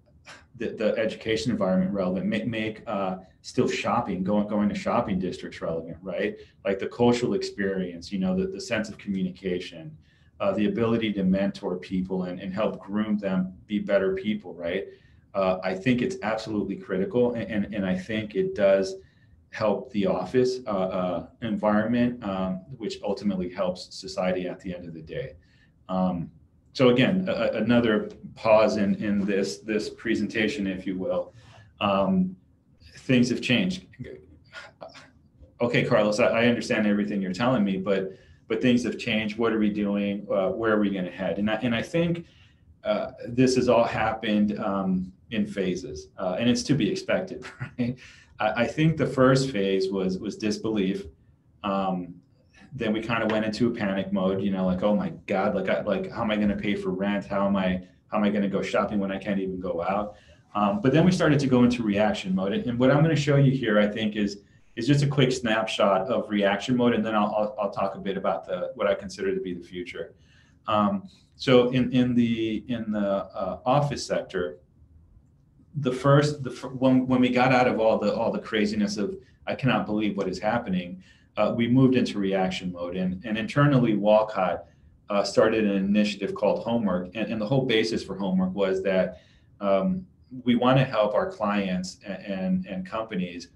the, the education environment relevant make, make uh, still shopping going going to shopping districts relevant right like the cultural experience you know the, the sense of communication uh, the ability to mentor people and, and help groom them be better people, right? Uh, I think it's absolutely critical. And, and, and, I think it does help the office uh, uh environment, um, which ultimately helps society at the end of the day. Um, so again, a, another pause in, in this, this presentation, if you will. Um, things have changed. Okay, Carlos, I, I understand everything you're telling me, but but things have changed. What are we doing? Uh, where are we going to head? And I, and I think uh, this has all happened um, in phases, uh, and it's to be expected, right? I, I, think the first phase was was disbelief. Um, then we kind of went into a panic mode, you know, like, oh my God, like, I, like, how am I going to pay for rent? How am I, how am I going to go shopping when I can't even go out? Um, but then we started to go into reaction mode. And what I'm going to show you here, I think, is is just a quick snapshot of reaction mode, and then I'll, I'll, I'll talk a bit about the what I consider to be the future. Um, so in in the in the uh, office sector, the first the when when we got out of all the all the craziness of I cannot believe what is happening, uh, we moved into reaction mode, and and internally Wolcott uh, started an initiative called Homework, and, and the whole basis for Homework was that um, we want to help our clients and, and, and companies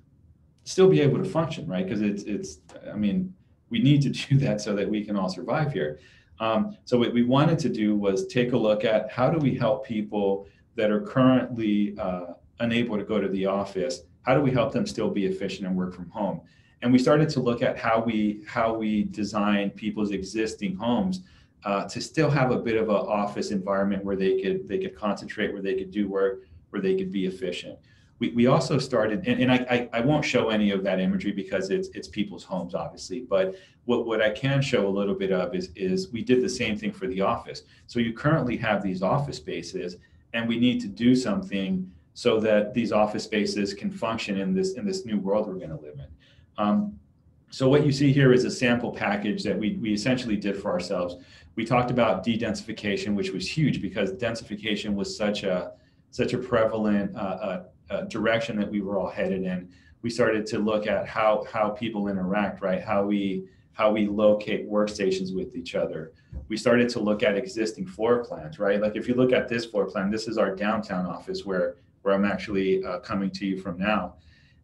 still be able to function, right? Because it's it's I mean we need to do that so that we can all survive here. Um, so what we wanted to do was take a look at how do we help people that are currently uh, unable to go to the office. How do we help them still be efficient and work from home? And we started to look at how we how we design people's existing homes uh, to still have a bit of an office environment where they could they could concentrate, where they could do work, where they could be efficient. We, we also started, and, and I, I, I won't show any of that imagery because it's it's people's homes, obviously. But what, what I can show a little bit of is is we did the same thing for the office. So you currently have these office spaces, and we need to do something so that these office spaces can function in this in this new world we're going to live in. Um, so what you see here is a sample package that we, we essentially did for ourselves. We talked about de-densification, which was huge because densification was such a such a prevalent uh, uh, uh, direction that we were all headed in. We started to look at how how people interact, right? How we how we locate workstations with each other. We started to look at existing floor plans, right? Like if you look at this floor plan, this is our downtown office where where I'm actually uh, coming to you from now.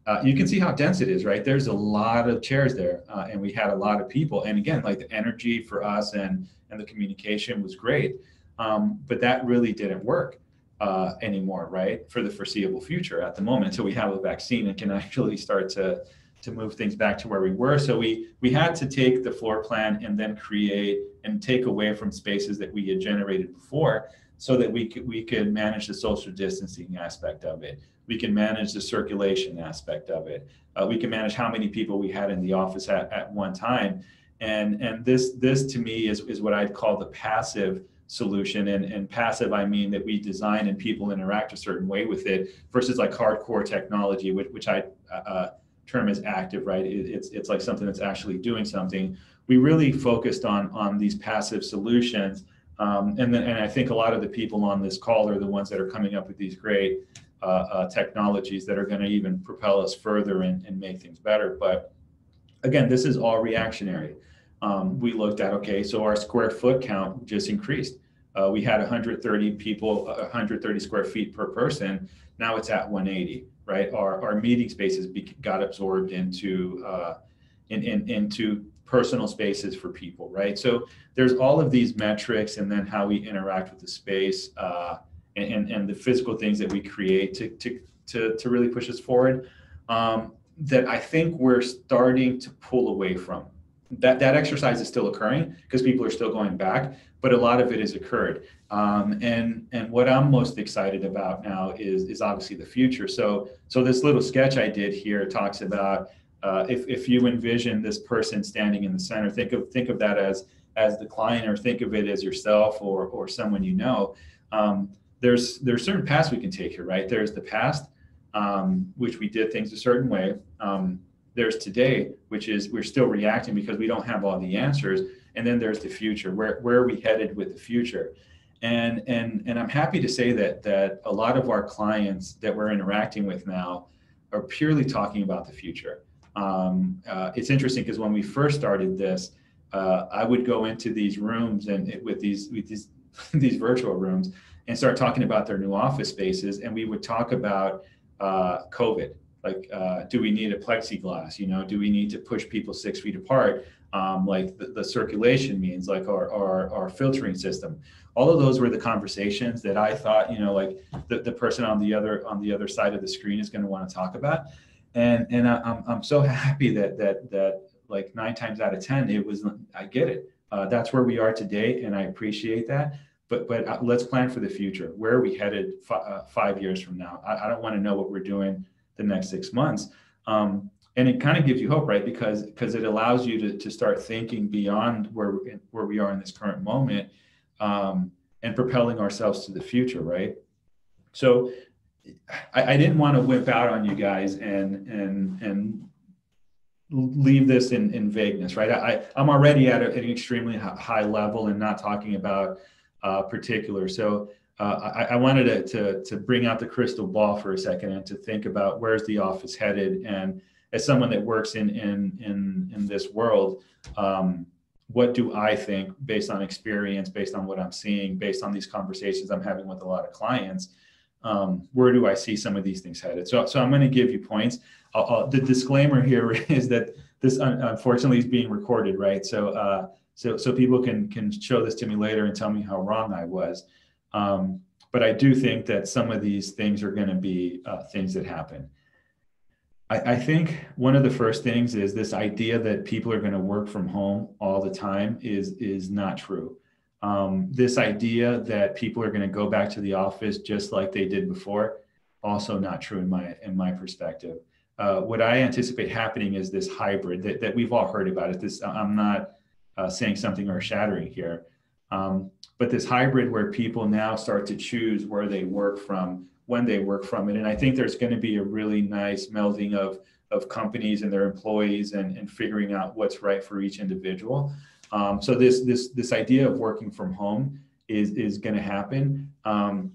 Uh, you can see how dense it is, right? There's a lot of chairs there, uh, and we had a lot of people. And again, like the energy for us and and the communication was great, um, but that really didn't work uh, anymore, right? For the foreseeable future at the moment until we have a vaccine and can actually start to to move things back to where we were. So we we had to take the floor plan and then create and take away from spaces that we had generated before so that we could we could manage the social distancing aspect of it. We can manage the circulation aspect of it. Uh, we can manage how many people we had in the office at, at one time. And and this this to me is, is what I'd call the passive solution and, and passive i mean that we design and people interact a certain way with it versus like hardcore technology which, which i uh, term as active right it, it's it's like something that's actually doing something we really focused on on these passive solutions um, and then and i think a lot of the people on this call are the ones that are coming up with these great uh, uh, technologies that are going to even propel us further and, and make things better but again this is all reactionary um, we looked at okay, so our square foot count just increased. Uh, we had 130 people, 130 square feet per person. Now it's at 180, right? Our, our meeting spaces got absorbed into uh, in, in, into personal spaces for people, right? So there's all of these metrics, and then how we interact with the space, uh, and, and, the physical things that we create to to to, to really push us forward. Um, that I think we're starting to pull away from that that exercise is still occurring because people are still going back, but a lot of it has occurred. Um, and and what I'm most excited about now is is obviously the future. So so this little sketch I did here talks about uh, if if you envision this person standing in the center, think of think of that as as the client, or think of it as yourself or or someone you know. Um, there's there's certain paths we can take here, right? There's the past, um, which we did things a certain way. Um, there's today, which is we're still reacting because we don't have all the answers. And then there's the future. Where where are we headed with the future? And and and I'm happy to say that that a lot of our clients that we're interacting with now are purely talking about the future. Um, uh, it's interesting because when we first started this, uh, I would go into these rooms and it, with these with these these virtual rooms and start talking about their new office spaces, and we would talk about uh, COVID. Like uh, do we need a plexiglass? You know do we need to push people six feet apart? Um, like the, the, circulation means like our, our, our filtering system. All of those were the conversations that i thought you know like the, the person on the other on the other side of the screen is going to want to talk about. And and I, am I'm so happy that that that like nine times out of ten it was i get it. Uh, that's where we are today and i appreciate that but but uh, let's plan for the future. Where are we headed f- uh, five years from now? I, I don't want to know what we're doing the next six months. Um, and it kind of gives you hope, right? Because because it allows you to, to start thinking beyond where where we are in this current moment, um, and propelling ourselves to the future, right? So I, I didn't want to whip out on you guys and and and leave this in, in vagueness, right? I, I'm already at, a, at an extremely high level and not talking about uh, particular. So uh, I, I, wanted to, to, to bring out the crystal ball for a second and to think about where's the office headed. And as someone that works in, in, in, in this world, um, what do I think based on experience, based on what I'm seeing, based on these conversations I'm having with a lot of clients, um, where do I see some of these things headed? So, so I'm going to give you points. I'll, I'll, the disclaimer here is that this un- unfortunately is being recorded, right? So, uh, so, so people can can show this to me later and tell me how wrong I was. Um, but I do think that some of these things are going to be uh, things that happen. I, I think one of the first things is this idea that people are going to work from home all the time is is not true um, this idea that people are going to go back to the office just like they did before also not true in my in my perspective uh, what i anticipate happening is this hybrid that, that we've all heard about it this i'm not uh, saying something earth shattering here. Um, but this hybrid where people now start to choose where they work from when they work from it. And i think there's going to be a really nice melding of of companies and their employees and, and figuring out what's right for each individual. Um, so this this this idea of working from home is is going to happen. Um,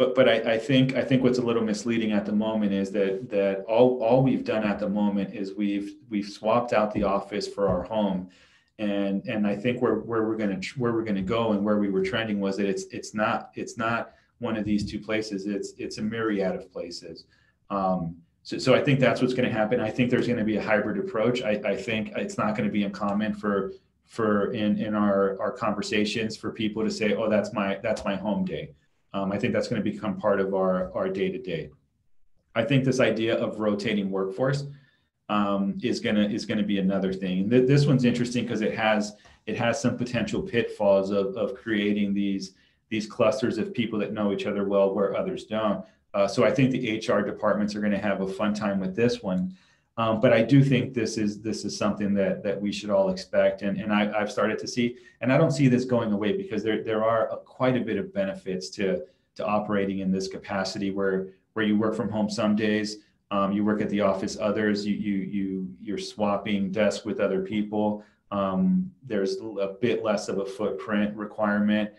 but but I, I, think I think what's a little misleading at the moment is that that all all we've done at the moment is we've we've swapped out the office for our home, and and I think where where we're gonna where we're gonna go and where we were trending was that it's it's not it's not one of these two places. It's it's a myriad of places. Um, so, so I think that's what's going to happen. I think there's going to be a hybrid approach. I, I think it's not going to be uncommon for for in in our our conversations for people to say, oh, that's my that's my home day. Um, I think that's going to become part of our our day to day. I think this idea of rotating workforce um, is gonna is gonna be another thing. Th- this one's interesting because it has it has some potential pitfalls of of creating these these clusters of people that know each other well where others don't. Uh, so I think the HR departments are going to have a fun time with this one. Um, but I do think this is this is something that that we should all expect, and and I, have started to see, and I don't see this going away because there there are a, quite a bit of benefits to to operating in this capacity where where you work from home some days, um, you work at the office others, you you you you're swapping desks with other people. Um, there's a bit less of a footprint requirement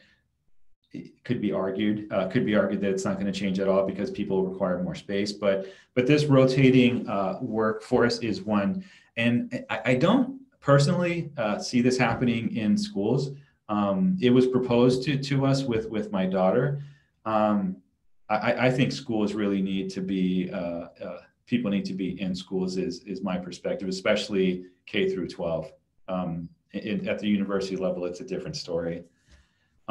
could be argued uh, could be argued that it's not going to change at all because people require more space but but this rotating uh, workforce is one. And i, I don't personally uh, see this happening in schools. Um, it was proposed to to us with with my daughter. Um, I, I, think schools really need to be uh, uh, people need to be in schools is is my perspective especially k through 12 um, at the university level it's a different story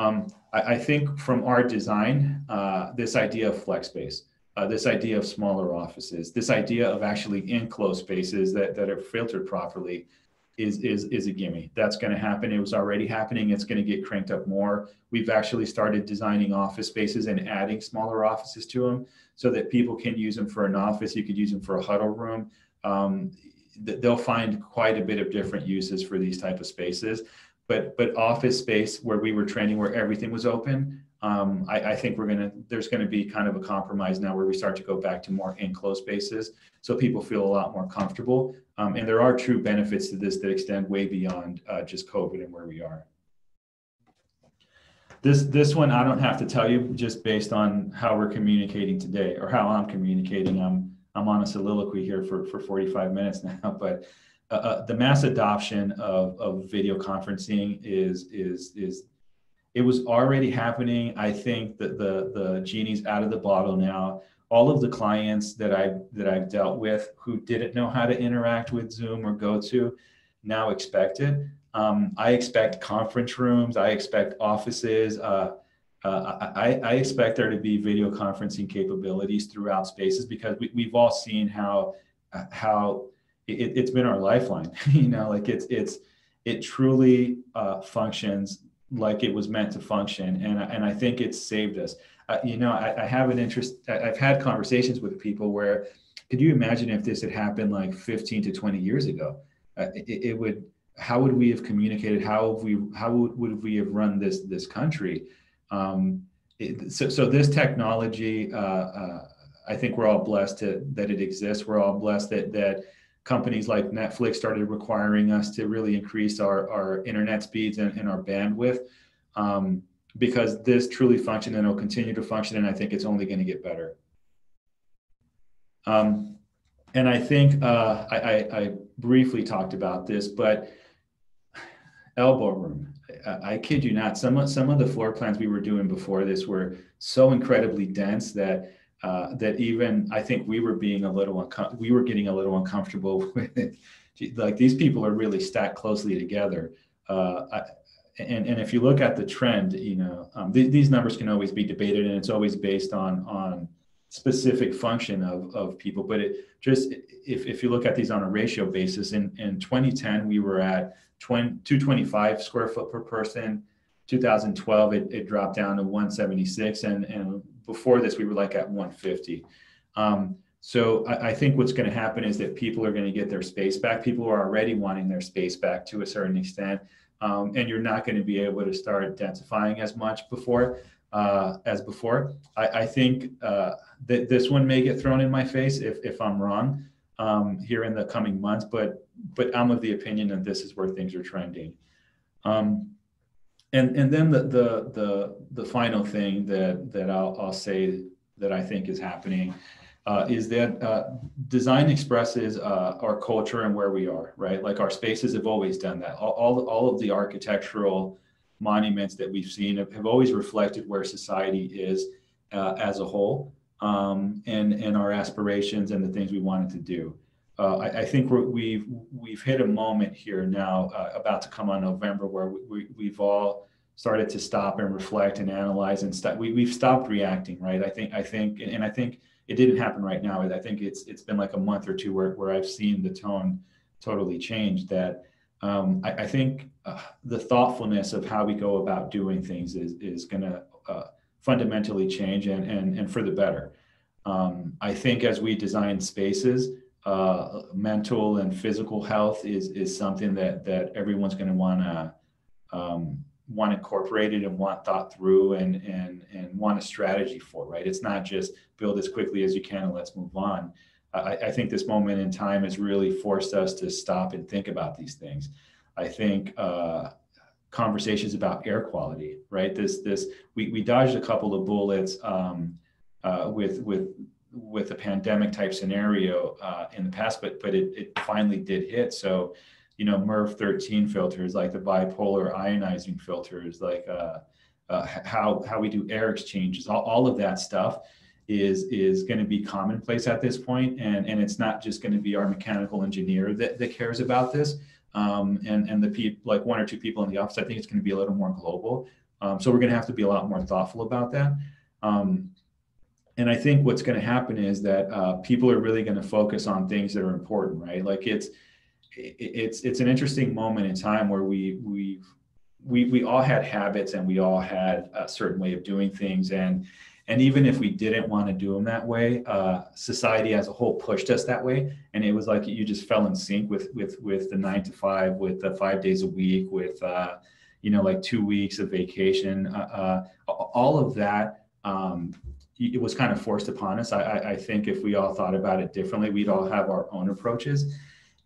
um, I, I, think from our design, uh, this idea of flex space, uh, this idea of smaller offices, this idea of actually enclosed spaces that, that are filtered properly is, is, is a gimme. That's going to happen. It was already happening. It's going to get cranked up more. We've actually started designing office spaces and adding smaller offices to them so that people can use them for an office. You could use them for a huddle room. Um, they'll find quite a bit of different uses for these type of spaces but but office space where we were training where everything was open um, I, I, think we're gonna there's gonna be kind of a compromise now where we start to go back to more enclosed spaces so people feel a lot more comfortable. Um, and there are true benefits to this that extend way beyond uh, just covid and where we are. This this one i don't have to tell you just based on how we're communicating today or how i'm communicating. I'm i'm on a soliloquy here for for 45 minutes now but uh, uh, the mass adoption of, of video conferencing is is is it was already happening. I think that the the genie's out of the bottle now. All of the clients that I that I've dealt with who didn't know how to interact with Zoom or GoTo now expect it. Um, I expect conference rooms. I expect offices. Uh, uh, I, I, expect there to be video conferencing capabilities throughout spaces because we, we've all seen how how it, has been our lifeline. you know, like it's it's it truly uh, functions like it was meant to function, and and I think it's saved us. Uh, you know, I, I, have an interest. I've had conversations with people where, could you imagine if this had happened like 15 to 20 years ago? Uh, it, it, would. How would we have communicated? How have we? How would, would we have run this this country? Um, it, so, so this technology, uh, uh, I think we're all blessed to, that it exists. We're all blessed that that companies like Netflix started requiring us to really increase our, our internet speeds and, and our bandwidth um, because this truly functioned and will continue to function. And I think it's only going to get better. Um, and I think uh, I, I, I, briefly talked about this, but elbow room. I, I kid you not. Some of, some of the floor plans we were doing before this were so incredibly dense that uh, that even I think we were being a little we were getting a little uncomfortable with it. Like these people are really stacked closely together. Uh, I, and, and if you look at the trend, you know, um, th- these numbers can always be debated and it's always based on, on specific function of, of people. But it just, if, if you look at these on a ratio basis, in, in 2010, we were at 20, 225 square foot per person. 2012, it, it dropped down to 176. And, and before this, we were like at 150. Um, so I, I, think what's going to happen is that people are going to get their space back. People are already wanting their space back to a certain extent, um, and you're not going to be able to start densifying as much before uh, as before. I, I think uh, that this one may get thrown in my face if if I'm wrong um, here in the coming months, but but I'm of the opinion that this is where things are trending. Um, and and then the the the the final thing that that I'll, I'll say that I think is happening uh, is that uh, design expresses uh, our culture and where we are, right? Like our spaces have always done that. All, all, all of the architectural monuments that we've seen have, have always reflected where society is uh, as a whole um, and, and our aspirations and the things we wanted to do. Uh, I, I, think we have we've, we've hit a moment here now, uh, about to come on November, where we, we, have all started to stop and reflect and analyze and stop. We, we've stopped reacting, right? I think I think, and I think it didn't happen right now. I think it's it's been like a month or two where where I've seen the tone totally change. That um, I, I, think uh, the thoughtfulness of how we go about doing things is is going to uh, fundamentally change and and and for the better. Um, I think as we design spaces uh, mental and physical health is is something that that everyone's going to want to um, want incorporated and want thought through and and and want a strategy for right? It's not just build as quickly as you can and let's move on. I, I think this moment in time has really forced us to stop and think about these things. I think uh, conversations about air quality right? This this we, we dodged a couple of bullets um, uh, with with with a pandemic type scenario uh, in the past, but but it, it finally did hit. So, you know, MERV 13 filters, like the bipolar ionizing filters, like uh, uh, how how we do air exchanges, all, all of that stuff is is going to be commonplace at this point, and and it's not just going to be our mechanical engineer that, that cares about this, um, and and the people like one or two people in the office. I think it's going to be a little more global. Um, so we're going to have to be a lot more thoughtful about that. Um, and I think what's going to happen is that uh, people are really going to focus on things that are important, right? Like it's it's it's an interesting moment in time where we we we we all had habits and we all had a certain way of doing things. And and even if we didn't want to do them that way uh, society as a whole pushed us that way. And it was like you just fell in sync with with with the nine to five with the five days a week with uh, you know like two weeks of vacation. Uh, uh all of that um, it was kind of forced upon us. I, I, think if we all thought about it differently, we'd all have our own approaches.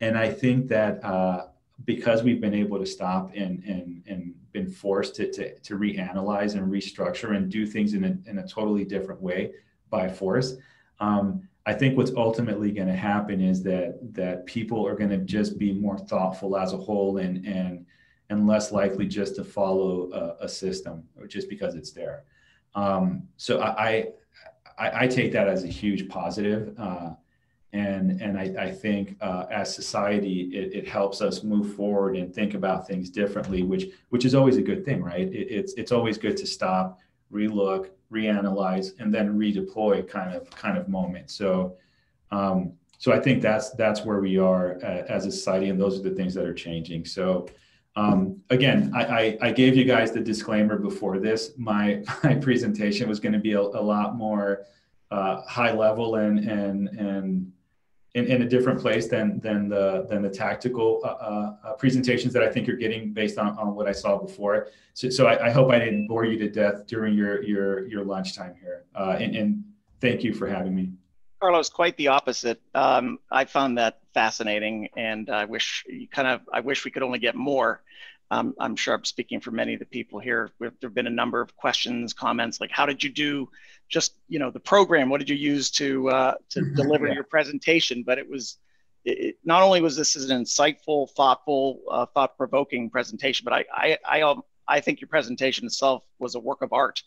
And I think that uh, because we've been able to stop and, and, and been forced to, to, to reanalyze and restructure and do things in a, in a totally different way by force, um, I think what's ultimately going to happen is that that people are going to just be more thoughtful as a whole and and and less likely just to follow a, a system just because it's there. Um, so I, I, I, take that as a huge positive. Uh, and and I, I think uh, as society, it, it, helps us move forward and think about things differently, which which is always a good thing, right? It, it's it's always good to stop, relook, reanalyze, and then redeploy kind of kind of moment. So um, so I think that's that's where we are uh, as a society, and those are the things that are changing. So Um, again, I, I, I, gave you guys the disclaimer before this. My my presentation was going to be a, a, lot more uh, high level and and and in, in a different place than than the than the tactical uh, uh, presentations that I think you're getting based on, on what I saw before. So, so I, I hope I didn't bore you to death during your your your lunchtime here. Uh, and, and thank you for having me. Carlos, quite the opposite. Um, I found that fascinating, and I wish you kind of I wish we could only get more. Um, I'm sure I'm speaking for many of the people here. There have been a number of questions, comments like, "How did you do just you know the program what did you use to uh, to mm-hmm. deliver yeah. your presentation but it was it, not only was this an insightful thoughtful uh, thought-provoking presentation but I, I i um, i think your presentation itself was a work of art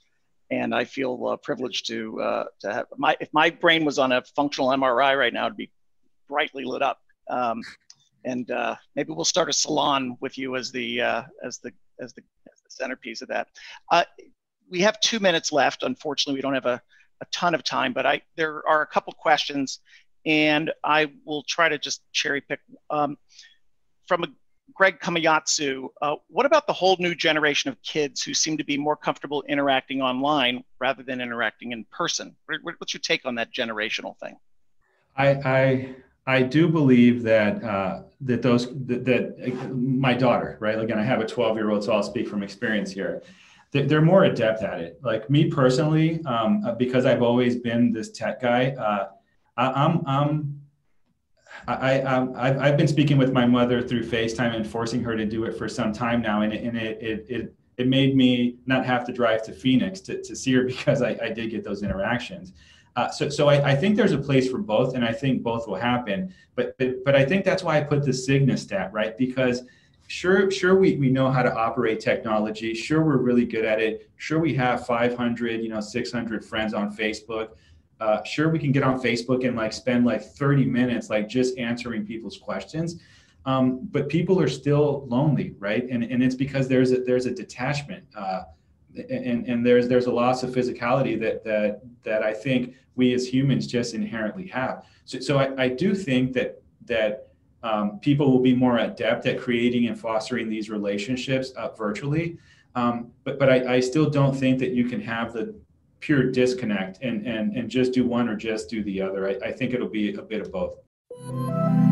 and i feel uh, privileged to uh, to have my if my brain was on a functional mri right now it'd be brightly lit up um, and uh, maybe we'll start a salon with you as the uh, as the as the as the centerpiece of that we have two minutes left. Unfortunately, we don't have a, a ton of time, but I there are a couple questions, and I will try to just cherry pick. Um, from a, Greg Kamayatsu, uh, what about the whole new generation of kids who seem to be more comfortable interacting online rather than interacting in person? What's your take on that generational thing? I I, I do believe that uh, that those that, that my daughter, right? Again, I have a 12 year old, so I'll speak from experience here they're more adept at it. Like me personally, um, uh, because I've always been this tech guy, uh, I, am I'm, I, I, I've, I've been speaking with my mother through FaceTime and forcing her to do it for some time now. And it, and it, it, it, it made me not have to drive to Phoenix to, to see her because I, I did get those interactions. Uh, so so I, I, think there's a place for both, and I think both will happen. But, but, but I think that's why I put the Cigna stat, right? Because sure sure we, we know how to operate technology sure we're really good at it sure we have 500 you know 600 friends on facebook uh, sure we can get on facebook and like spend like 30 minutes like just answering people's questions. Um, but people are still lonely right? And, and it's because there's a there's a detachment uh, and, and there's there's a loss of physicality that that that i think we as humans just inherently have. So, so I, I do think that that um, people will be more adept at creating and fostering these relationships uh, virtually. Um, but but I, I, still don't think that you can have the pure disconnect and, and, and just do one or just do the other. I, I think it'll be a bit of both.